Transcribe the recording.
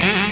Mm-hmm.